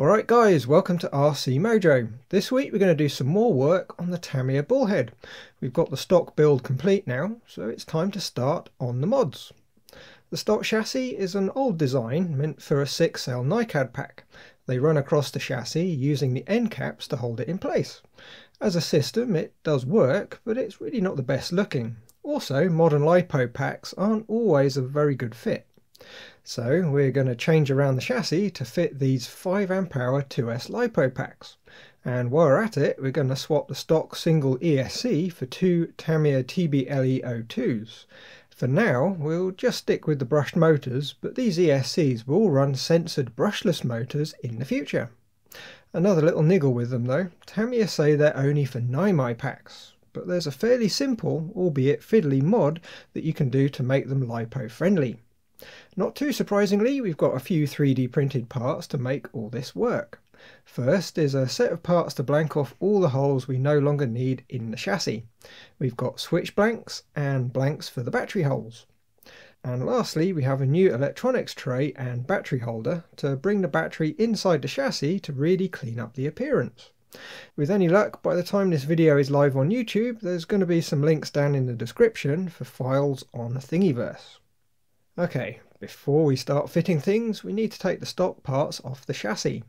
Alright guys, welcome to RC Mojo. This week we're going to do some more work on the Tamiya Bullhead. We've got the stock build complete now, so it's time to start on the mods. The stock chassis is an old design meant for a 6-cell NICAD pack. They run across the chassis using the end caps to hold it in place. As a system it does work, but it's really not the best looking. Also, modern LiPo packs aren't always a very good fit. So we're going to change around the chassis to fit these 5 amp hour 2S LiPo packs. And while we're at it, we're going to swap the stock single ESC for two Tamiya TBLE02s. For now, we'll just stick with the brushed motors, but these ESCs will run sensored brushless motors in the future. Another little niggle with them though, Tamiya say they're only for NiMi packs, but there's a fairly simple, albeit fiddly mod that you can do to make them LiPo friendly. Not too surprisingly, we've got a few 3D printed parts to make all this work. First is a set of parts to blank off all the holes we no longer need in the chassis. We've got switch blanks and blanks for the battery holes. And lastly, we have a new electronics tray and battery holder to bring the battery inside the chassis to really clean up the appearance. With any luck, by the time this video is live on YouTube, there's going to be some links down in the description for files on Thingiverse. Okay, before we start fitting things, we need to take the stock parts off the chassis.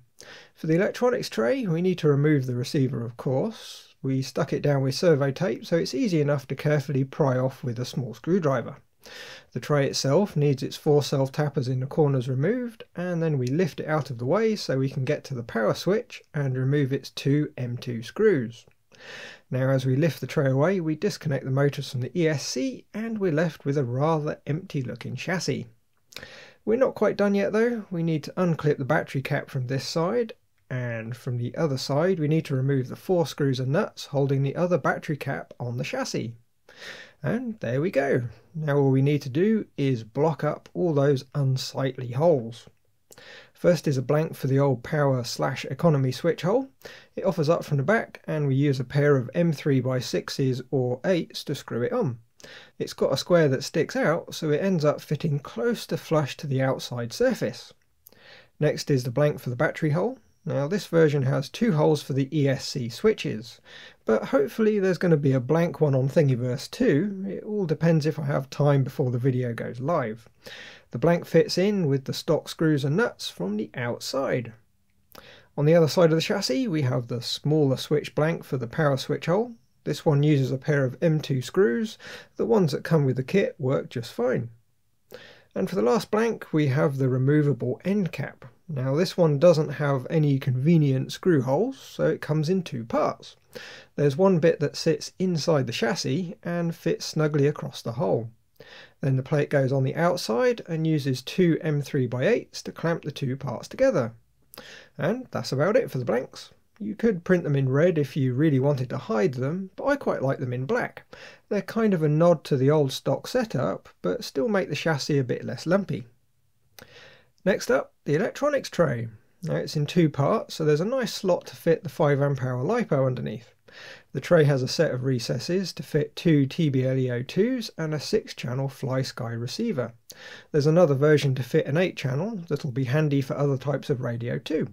For the electronics tray, we need to remove the receiver, of course. We stuck it down with servo tape, so it's easy enough to carefully pry off with a small screwdriver. The tray itself needs its four self-tappers in the corners removed, and then we lift it out of the way so we can get to the power switch and remove its two M2 screws. Now as we lift the tray away we disconnect the motors from the ESC and we're left with a rather empty looking chassis. We're not quite done yet though, we need to unclip the battery cap from this side and from the other side we need to remove the four screws and nuts holding the other battery cap on the chassis. And there we go. Now all we need to do is block up all those unsightly holes. First is a blank for the old power slash economy switch hole. It offers up from the back and we use a pair of M3 by 6s or 8s to screw it on. It's got a square that sticks out so it ends up fitting close to flush to the outside surface. Next is the blank for the battery hole. Now this version has two holes for the ESC switches, but hopefully there's going to be a blank one on Thingiverse too. It all depends if I have time before the video goes live. The blank fits in with the stock screws and nuts from the outside. On the other side of the chassis we have the smaller switch blank for the power switch hole. This one uses a pair of M2 screws. The ones that come with the kit work just fine. And for the last blank we have the removable end cap. Now this one doesn't have any convenient screw holes so it comes in two parts. There's one bit that sits inside the chassis and fits snugly across the hole. Then the plate goes on the outside and uses two M3x8s to clamp the two parts together. And that's about it for the blanks. You could print them in red if you really wanted to hide them, but I quite like them in black. They're kind of a nod to the old stock setup, but still make the chassis a bit less lumpy. Next up, the electronics tray. Now it's in two parts, so there's a nice slot to fit the 5 amp hour LiPo underneath. The tray has a set of recesses to fit two TBLE02s and a 6-channel FlySky receiver. There's another version to fit an 8-channel that'll be handy for other types of radio too.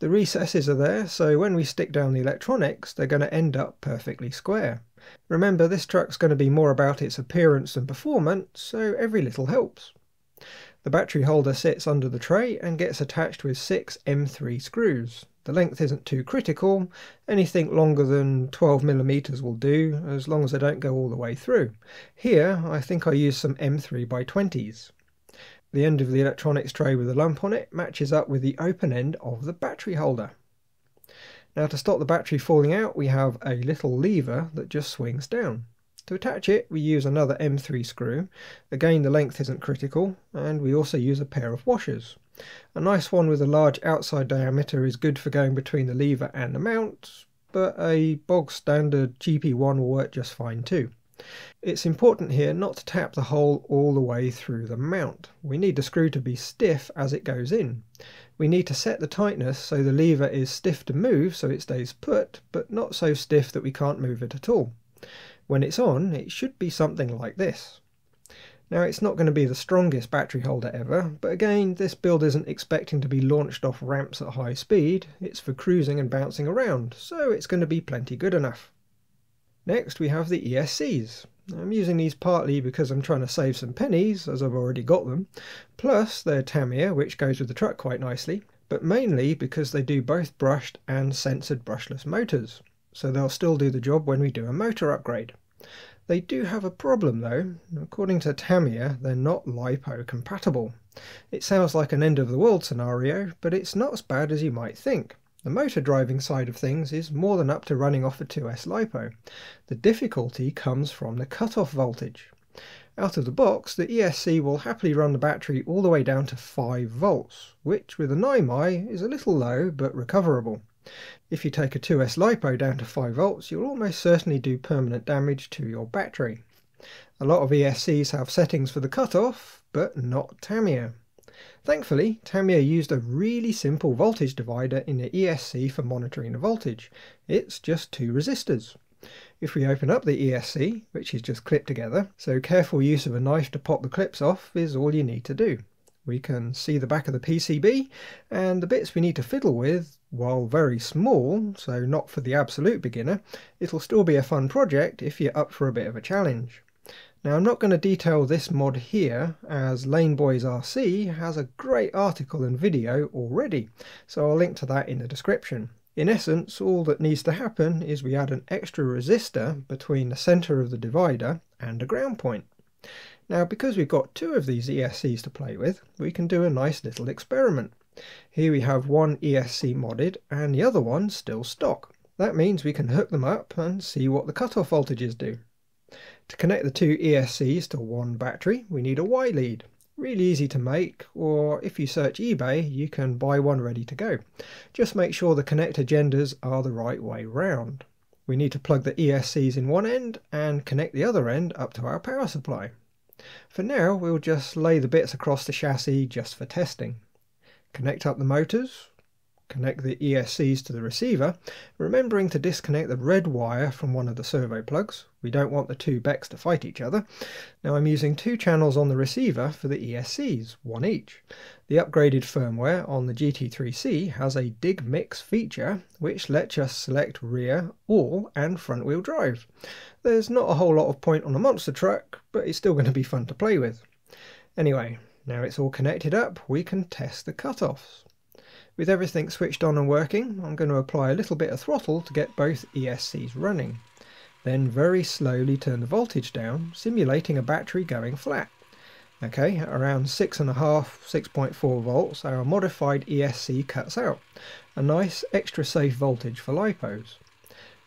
The recesses are there, so when we stick down the electronics, they're going to end up perfectly square. Remember, this truck's going to be more about its appearance than performance, so every little helps. The battery holder sits under the tray and gets attached with six M3 screws. The length isn't too critical, anything longer than 12mm will do, as long as they don't go all the way through. Here, I think I used some M3 by 20s. The end of the electronics tray with the lump on it matches up with the open end of the battery holder. Now to stop the battery falling out, we have a little lever that just swings down. To attach it, we use another M3 screw. Again, the length isn't critical, and we also use a pair of washers. A nice one with a large outside diameter is good for going between the lever and the mount, but a bog standard GP one will work just fine too. It's important here not to tap the hole all the way through the mount. We need the screw to be stiff as it goes in. We need to set the tightness so the lever is stiff to move so it stays put, but not so stiff that we can't move it at all. When it's on, it should be something like this. Now it's not going to be the strongest battery holder ever, but again this build isn't expecting to be launched off ramps at high speed, it's for cruising and bouncing around, so it's going to be plenty good enough. Next we have the ESCs. I'm using these partly because I'm trying to save some pennies, as I've already got them, plus they're Tamiya, which goes with the truck quite nicely, but mainly because they do both brushed and sensored brushless motors, so they'll still do the job when we do a motor upgrade. They do have a problem though. According to Tamiya, they're not LiPo compatible. It sounds like an end of the world scenario, but it's not as bad as you might think. The motor driving side of things is more than up to running off a 2S LiPo. The difficulty comes from the cutoff voltage. Out of the box, the ESC will happily run the battery all the way down to 5 volts, which with a NiMi is a little low but recoverable. If you take a 2S LiPo down to 5 volts, you'll almost certainly do permanent damage to your battery. A lot of ESCs have settings for the cutoff, but not Tamiya. Thankfully, Tamiya used a really simple voltage divider in the ESC for monitoring the voltage. It's just two resistors. If we open up the ESC, which is just clipped together, so careful use of a knife to pop the clips off is all you need to do. We can see the back of the PCB and the bits we need to fiddle with, while very small, so not for the absolute beginner, it'll still be a fun project if you're up for a bit of a challenge. Now I'm not going to detail this mod here as Laneboys RC has a great article and video already, so I'll link to that in the description. In essence, all that needs to happen is we add an extra resistor between the centre of the divider and a ground point. Now because we've got two of these ESCs to play with, we can do a nice little experiment. Here we have one ESC modded and the other one still stock. That means we can hook them up and see what the cutoff voltages do. To connect the two ESCs to one battery, we need a Y lead. Really easy to make, or if you search eBay, you can buy one ready to go. Just make sure the connector genders are the right way round. We need to plug the ESCs in one end and connect the other end up to our power supply. For now, we'll just lay the bits across the chassis just for testing. Connect up the motors, connect the ESCs to the receiver, remembering to disconnect the red wire from one of the servo plugs. We don't want the two BECs to fight each other. Now I'm using two channels on the receiver for the ESCs, one each. The upgraded firmware on the GT3C has a dig mix feature which lets us select rear, all and front wheel drive. There's not a whole lot of point on a monster truck, but it's still going to be fun to play with. Anyway, now it's all connected up, we can test the cutoffs. With everything switched on and working, I'm going to apply a little bit of throttle to get both ESCs running. Then very slowly turn the voltage down, simulating a battery going flat. Okay, at around 6.5, 6.4 volts, our modified ESC cuts out. A nice extra safe voltage for LiPos.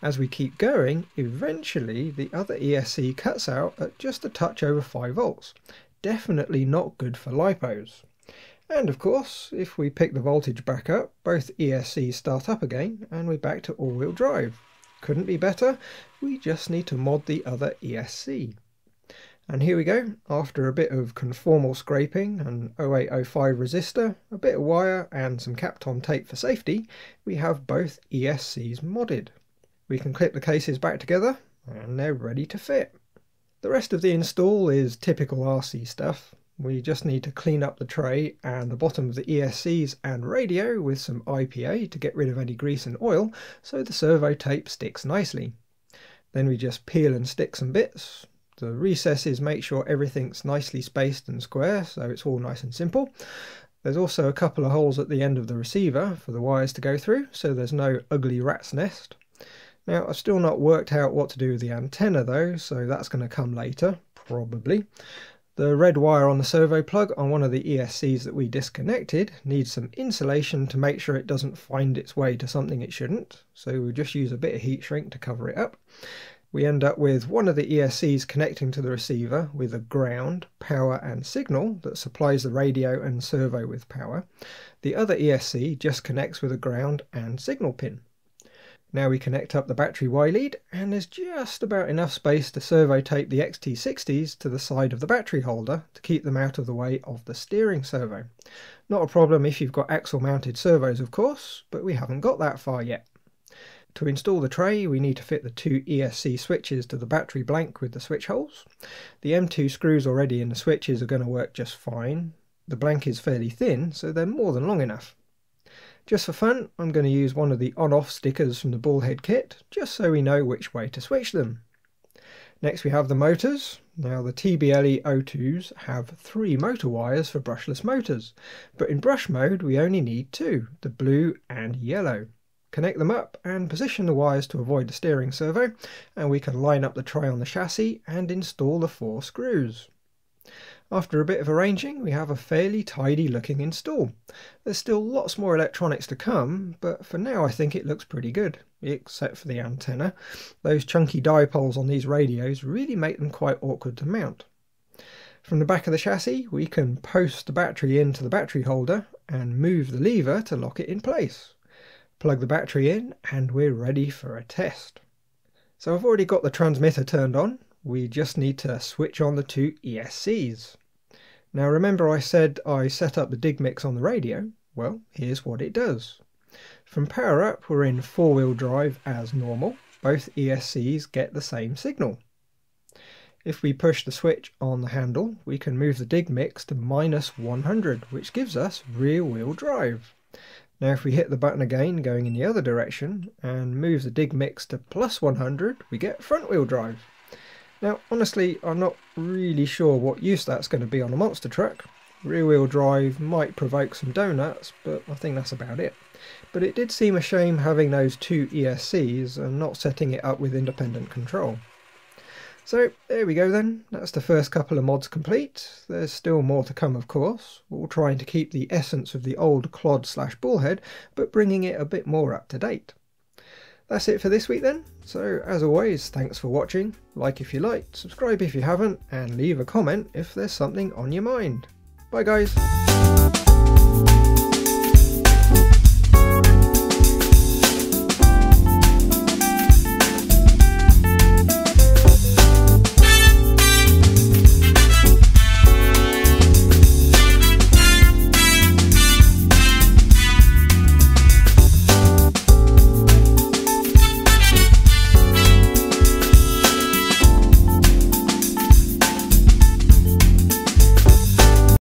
As we keep going, eventually the other ESC cuts out at just a touch over 5 volts. Definitely not good for LiPos. And of course, if we pick the voltage back up, both ESCs start up again and we're back to all-wheel drive. Couldn't be better, we just need to mod the other ESC. And here we go, after a bit of conformal scraping, an 0805 resistor, a bit of wire and some Kapton tape for safety, we have both ESCs modded. We can clip the cases back together and they're ready to fit. The rest of the install is typical RC stuff. We just need to clean up the tray and the bottom of the ESCs and radio with some IPA to get rid of any grease and oil so the servo tape sticks nicely. Then we just peel and stick some bits. The recesses make sure everything's nicely spaced and square so it's all nice and simple. There's also a couple of holes at the end of the receiver for the wires to go through so there's no ugly rat's nest. Now I've still not worked out what to do with the antenna though so that's going to come later, probably. The red wire on the servo plug on one of the ESCs that we disconnected needs some insulation to make sure it doesn't find its way to something it shouldn't, so we'll just use a bit of heat shrink to cover it up. We end up with one of the ESCs connecting to the receiver with a ground, power and signal that supplies the radio and servo with power. The other ESC just connects with a ground and signal pin. Now we connect up the battery Y lead and there's just about enough space to servo tape the XT60s to the side of the battery holder to keep them out of the way of the steering servo. Not a problem if you've got axle mounted servos of course, but we haven't got that far yet. To install the tray we need to fit the two ESC switches to the battery blank with the switch holes. The M2 screws already in the switches are going to work just fine. The blank is fairly thin so they're more than long enough. Just for fun I'm going to use one of the on-off stickers from the bullhead kit just so we know which way to switch them. Next we have the motors. Now the TBLE02s have three motor wires for brushless motors, but in brush mode we only need two, the blue and yellow. Connect them up and position the wires to avoid the steering servo and we can line up the tray on the chassis and install the four screws. After a bit of arranging we have a fairly tidy looking install. There's still lots more electronics to come but for now I think it looks pretty good, except for the antenna. Those chunky dipoles on these radios really make them quite awkward to mount. From the back of the chassis we can post the battery into the battery holder and move the lever to lock it in place plug the battery in and we're ready for a test. So I've already got the transmitter turned on, we just need to switch on the two ESCs. Now remember I said I set up the DigMix on the radio? Well, here's what it does. From power up we're in four wheel drive as normal, both ESCs get the same signal. If we push the switch on the handle we can move the DigMix to minus 100 which gives us rear wheel drive. Now if we hit the button again going in the other direction and move the DigMix to plus 100 we get front wheel drive. Now honestly I'm not really sure what use that's going to be on a monster truck. Rear wheel drive might provoke some donuts but I think that's about it. But it did seem a shame having those two ESCs and not setting it up with independent control. So there we go then, that's the first couple of mods complete. There's still more to come of course, all trying to keep the essence of the old clod slash bullhead, but bringing it a bit more up to date. That's it for this week then, so as always thanks for watching, like if you liked, subscribe if you haven't, and leave a comment if there's something on your mind. Bye guys!